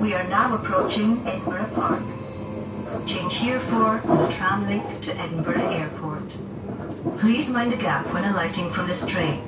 We are now approaching Edinburgh Park. Change here for the tram link to Edinburgh Airport. Please mind the gap when alighting from this train.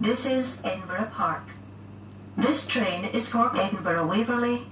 This is Edinburgh Park. This train is for Edinburgh Waverley